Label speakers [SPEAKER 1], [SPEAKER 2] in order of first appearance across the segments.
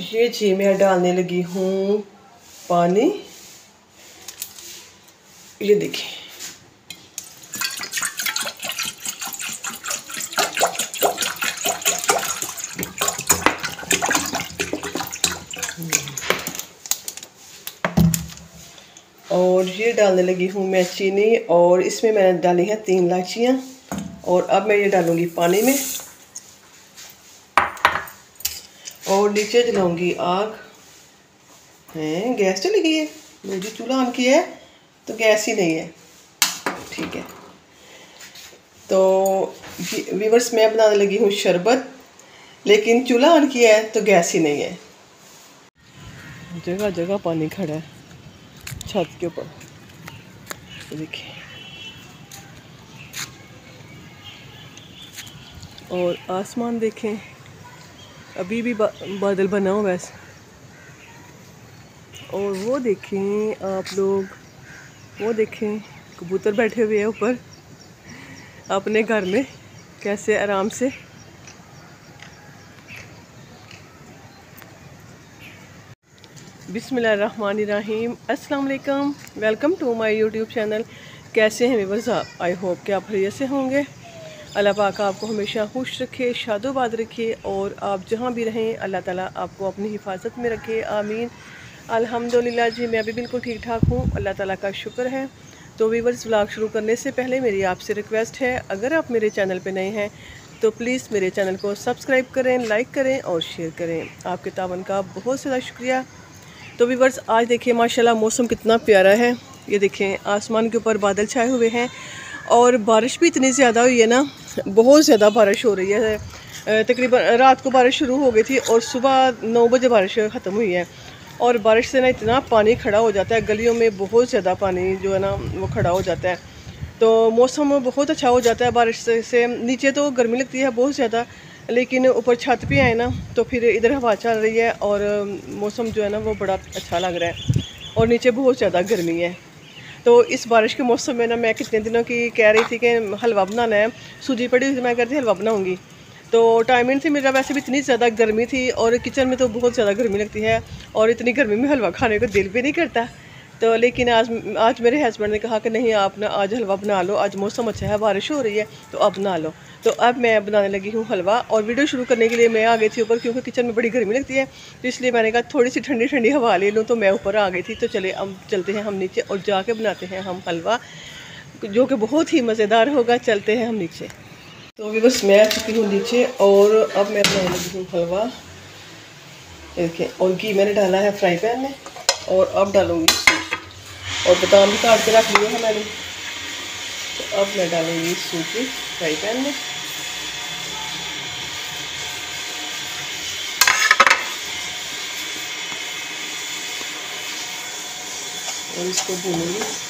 [SPEAKER 1] ये जी, मैं डालने लगी हूँ पानी। ये देखिए। और ये डालने लगी हूँ मैं चीनी, और इसमें मैंने डाली है तीन इलायचियाँ, और अब मैं ये डालूँगी पानी में। और नीचे जलाऊँगी आग। हैं, गैस चली गई है? मुझे चूल्हा ऑन किया है तो गैस ही नहीं है। ठीक है। तो वीवर्स मैं बनाने लगी हूँ शरबत, लेकिन चूल्हा ऑन किया है तो गैस ही नहीं है। जगह जगह पानी खड़ा है, छत के ऊपर। देखिए। और आसमान देखें। अभी भी बादल बना हुआ वैसे। और वो देखें आप लोग, वो देखें, कबूतर बैठे हुए हैं ऊपर, अपने घर में, कैसे आराम से। बिसमीम अस्सलाम वालेकुम welcome to my YouTube channel. कैसे हैं व्यूवर्स आप? आई होप कि आप हरिया से होंगे। अल्लाह पाक आपको हमेशा खुश रखे, शादोबाद रखे और आप जहाँ भी रहें, अल्लाह ताला आपको अपनी हिफाजत में रखे। आमीन। अल्हम्दुलिल्लाह जी, मैं भी बिल्कुल ठीक ठाक हूँ। अल्लाह ताला का शुक्र है। तो वीवर्स व्लॉग शुरू करने से पहले मेरी आपसे रिक्वेस्ट है, अगर आप मेरे चैनल पर नए हैं तो प्लीज़ मेरे चैनल को सब्सक्राइब करें, लाइक करें और शेयर करें। आपके तावन का बहुत ज़्यादा शुक्रिया। तो वीवर्स आज देखिए, माशाल्लाह मौसम कितना प्यारा है। ये देखें, आसमान के ऊपर बादल छाए हुए हैं। और बारिश भी इतनी ज़्यादा हुई है ना बहुत ज़्यादा बारिश हो रही है। तकरीबन रात को बारिश शुरू हो गई थी और सुबह नौ बजे बारिश ख़त्म हुई है। और बारिश से ना इतना पानी खड़ा हो जाता है गलियों में बहुत ज़्यादा पानी जो है ना वो खड़ा हो जाता है। तो मौसम बहुत अच्छा हो जाता है बारिश से, से नीचे तो गर्मी लगती है बहुत ज़्यादा लेकिन ऊपर छत पे आए ना तो फिर इधर हवा चल रही है और मौसम जो है ना वो बड़ा अच्छा लग रहा है। और नीचे बहुत ज़्यादा गर्मी है। तो इस बारिश के मौसम में ना मैं कितने दिनों की कह रही थी कि हलवा बनाना है। सूजी पड़ी हुई मैं कहती हलवा बनाऊँगी। तो टाइमिंग थी मेरा वैसे भी इतनी ज़्यादा गर्मी थी और किचन में तो बहुत ज़्यादा गर्मी लगती है और इतनी गर्मी में हलवा खाने को दिल भी नहीं करता। तो लेकिन आज आज मेरे हस्बैंड ने कहा कि नहीं, आप ना आज हलवा बना लो, आज मौसम अच्छा है, बारिश हो रही है तो अब बना लो। तो अब मैं बनाने लगी हूँ हलवा और वीडियो शुरू करने के लिए मैं आ गई थी ऊपर क्योंकि किचन में बड़ी गर्मी लगती है तो इसलिए मैंने कहा थोड़ी सी ठंडी ठंडी हवा ले लूँ तो मैं ऊपर आ गई थी। तो चले, अब चलते हैं हम नीचे और जाके बनाते हैं हम हलवा, जो कि बहुत ही मज़ेदार होगा। चलते हैं हम नीचे। तो अभी बस मैं आ चुकी हूँ नीचे और अब मैं बनाने लगी हूँ हलवा। देखिए और घी मैंने डाला है फ्राई पैन में और अब डालूँगी और बादाम भी काट के रख लिए हैं मैंने। तो अब मैं डालूँगी सूजी फ्राई पैन में। और इसको भूनूँगी।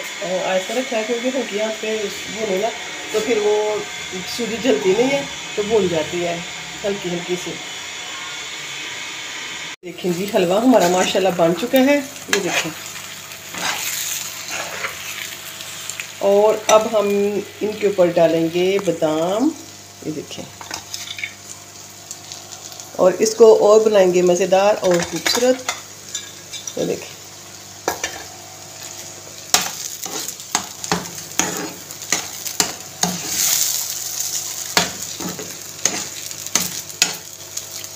[SPEAKER 1] ऐसा रखा है क्योंकि हल्की यहाँ पे भूनो ना तो फिर वो सूजी जलती नहीं है तो भून जाती है, हल्की हल्की से। देखें जी, हलवा हमारा माशाल्लाह बन चुका है, ये देखें। और अब हम इनके ऊपर डालेंगे बादाम, ये देखें। और इसको और बनाएँगे मज़ेदार और खूबसूरत तो देखें।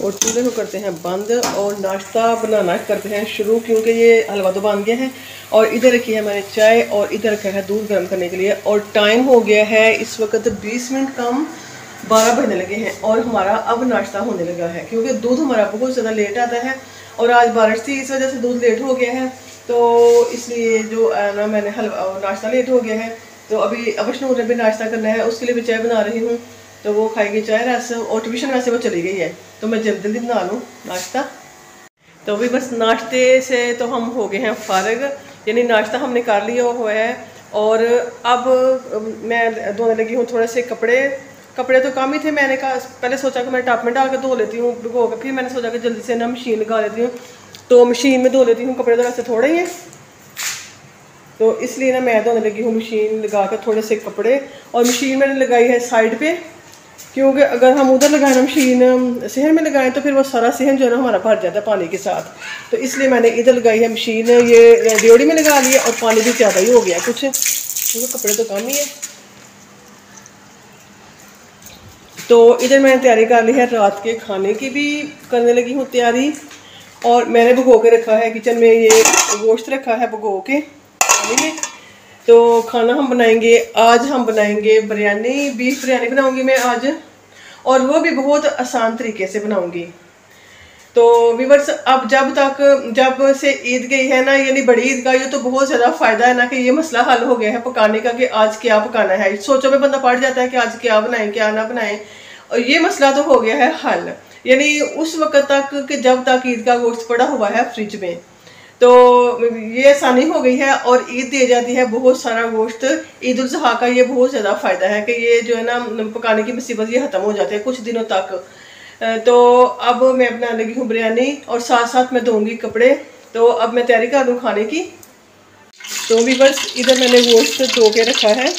[SPEAKER 1] और चूल्हे को करते हैं बंद और नाश्ता बनाना करते हैं शुरू, क्योंकि ये हलवा तो बन गया है। और इधर रखी है मैंने चाय और इधर रखा है दूध गर्म करने के लिए। और टाइम हो गया है, इस वक्त 20 मिनट कम 12 बजने लगे हैं और हमारा अब नाश्ता होने लगा है, क्योंकि दूध हमारा बहुत ज़्यादा लेट आता है और आज बारिश थी, इस वजह से दूध लेट हो गया है। तो इसलिए जो ना मैंने हलवा, नाश्ता लेट हो गया है तो अभी अबशनूर ने भी नाश्ता करना है, उसके लिए भी चाय बना रही हूँ। तो वो खाएगी चाय रस और ट्यूशन वैसे वो चली गई है। तो मैं जल्दी जल्दी बना लूँ नाश्ता। तो अभी बस नाश्ते से तो हम हो गए हैं फारग। यानी नाश्ता हमने कर लिया हुआ है। और अब मैं धोने लगी हूँ थोड़े से कपड़े। कपड़े तो कम ही थे, मैंने कहा, पहले सोचा कि मैं टप में डाल के धो लेती हूँ भिगो के फिर मैंने सोचा कि जल्दी से ना मशीन लगा लेती हूँ। तो मशीन में धो लेती हूँ, कपड़े तो वैसे थोड़े ही हैं। तो इसलिए ना मैं धोने लगी हूँ मशीन लगा कर थोड़े से कपड़े। और मशीन मैंने लगाई है साइड पे। क्योंकि अगर हम उधर लगाए मशीन सहन में लगाएँ तो फिर वो सारा सहन जो है ना हमारा भर जाता है पानी के साथ। तो इसलिए मैंने इधर लगाई है मशीन, ये ड्योड़ी में लगा लिया और पानी भी ज़्यादा ही हो गया कुछ क्योंकि कपड़े तो कम ही है। तो इधर मैंने तैयारी कर ली है रात के खाने की भी, करने लगी हूँ तैयारी। और मैंने भगो के रखा है किचन में, ये गोश्त रखा है भगो के। पानी में। तो खाना हम बनाएँगे, आज हम बनाएँगे बिरयानी, बीफ बिरयानी बनाऊँगी मैं आज, और वो भी बहुत आसान तरीके से बनाऊँगी। तो वीवर्स अब जब तक, जब से ईद गई है ना, यानी बड़ी ईद गई तो बहुत ज़्यादा फ़ायदा है ना कि ये मसला हल हो गया है पकाने का कि आज क्या पकाना है। सोचो में बंदा पड़ जाता है कि आज क्या बनाएँ, क्या ना बनाएँ, और ये मसला तो हो गया है हल। यानी उस वक्त तक कि जब तक ईद का गोश्त पड़ा हुआ है फ्रिज में। तो ये आसानी हो गई है और ईद दे जाती है बहुत सारा गोश्त। ईद उल जहा का ये बहुत ज़्यादा फ़ायदा है कि ये जो है ना पकाने की मुसीबत ये ख़त्म हो जाती है कुछ दिनों तक। तो अब मैं बनाने लगी हूँ बिरयानी और साथ साथ मैं दूँगी कपड़े। तो अब मैं तैयारी कर दूँ खाने की। तो भी बस इधर मैंने गोश्त धो के रखा है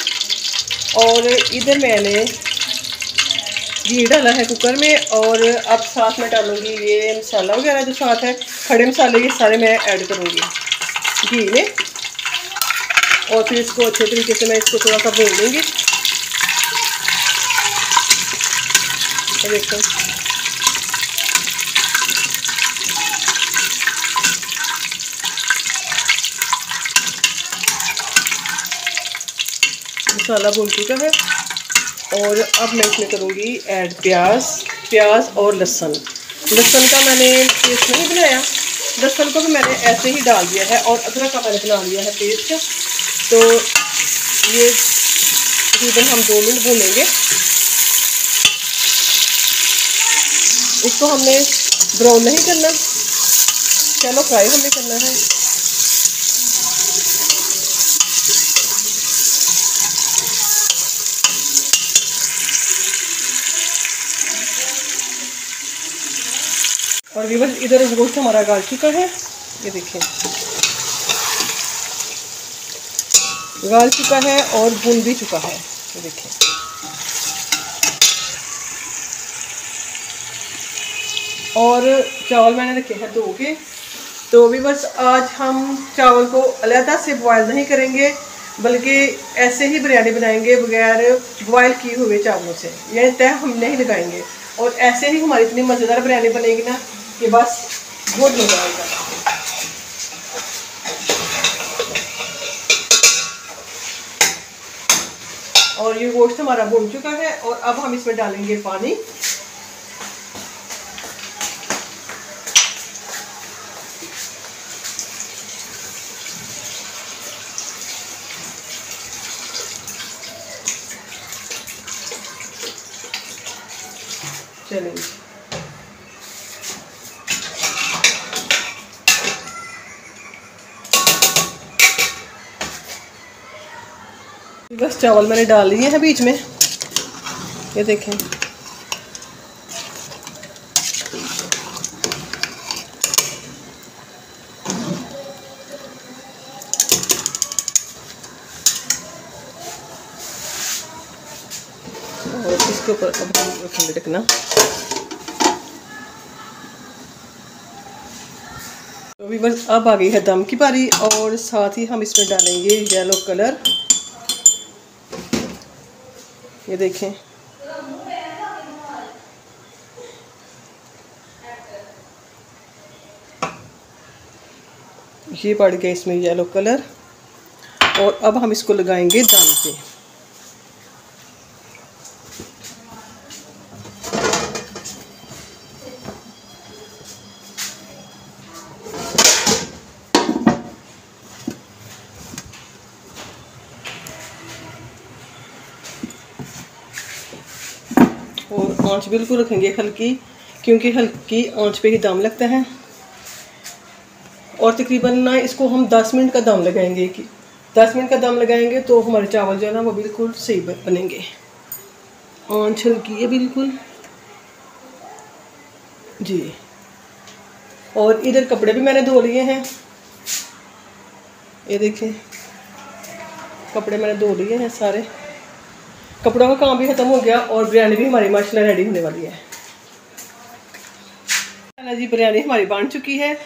[SPEAKER 1] और इधर मैंने घी डाला है कुकर में और अब साथ में डालूँगी ये मसाला वगैरह जो साथ है, खड़े मसाले, ये सारे मैं ऐड करूँगी घी में। और फिर इसको अच्छे तरीके से मैं इसको थोड़ा सा भून लूँगी। देखो। मसाला भून चुका है। और अब मैं इसमें करूँगी ऐड प्याज प्याज और लहसुन। लहसुन का मैंने पेस्ट नहीं बनाया। लहसुन को भी मैंने ऐसे ही डाल दिया है और अदरक का मैंने बना लिया है पेस्ट तो ये तकरीबन हम दो मिनट भूनेंगे। इसको हमने ब्राउन नहीं करना। चलो फ्राई हमें करना है। और वीवर इधर गोश्त हमारा गाल चुका है। ये देखिए गाल चुका है और भून भी चुका है। ये देखिए और चावल मैंने रखे हैं धो के। तो भी बस आज हम चावल को अलहदा से बॉयल नहीं करेंगे, बल्कि ऐसे ही बिरयानी बनाएँगे बगैर बॉयल किए हुए चावलों से। यानी तय हम नहीं लगाएँगे। और ऐसे ही हमारी इतनी मज़ेदार बिरयानी बनेगी ना कि बस बहुत मज़ा आएगा और ये गोश्त हमारा भुन चुका है और अब हम इसमें डालेंगे पानी। चलेंगे बस चावल मैंने डाल लिए हैं बीच में। ये देखें। और इसके ऊपर अब हम रखेंगे ढकना। तो अब आ गई है दम की बारी और साथ ही हम इसमें डालेंगे येलो कलर ये देखें। ये पड़ गया इसमें येलो कलर और अब हम इसको लगाएँगे दाम पे। आँच बिल्कुल रखेंगे हल्की, क्योंकि हल्की आँच पे ही दम लगता है। और तकरीबन ना इसको हम 10 मिनट का दम लगाएँगे कि 10 मिनट का दम लगाएँगे तो हमारे चावल जो है ना वो बिल्कुल सही बनेंगे। आँच हल्की है बिल्कुल। जी। और इधर कपड़े भी मैंने धो लिए हैं। ये देखें कपड़े मैंने धो लिए हैं सारे। कपड़ों का काम भी ख़त्म हो गया और बिरयानी भी हमारी माशाल्लाह रेडी होने वाली है। जी, बिरयानी हमारी बन चुकी है।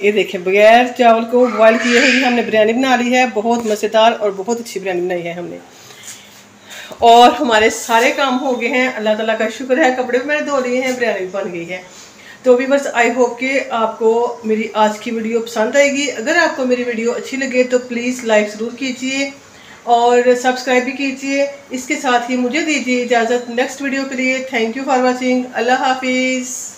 [SPEAKER 1] ये देखें, बगैर चावल को बॉयल किए हुए हमने बिरयानी बना ली है। बहुत मज़ेदार और बहुत अच्छी बिरयानी बनाई है हमने। और हमारे सारे काम हो गए हैं। अल्लाह ताला का शुक्र है, कपड़े भी मैंने धो लिए हैं, बिरयानी भी बन गई है। तो भी बस आई होप कि आपको मेरी आज की वीडियो पसंद आएगी। अगर आपको मेरी वीडियो अच्छी लगे तो प्लीज़ लाइक ज़रूर कीजिए। और सब्सक्राइब भी कीजिए। इसके साथ ही मुझे दीजिए इजाज़त नेक्स्ट वीडियो के लिए। थैंक यू फॉर वॉचिंग अल्लाह हाफिज़।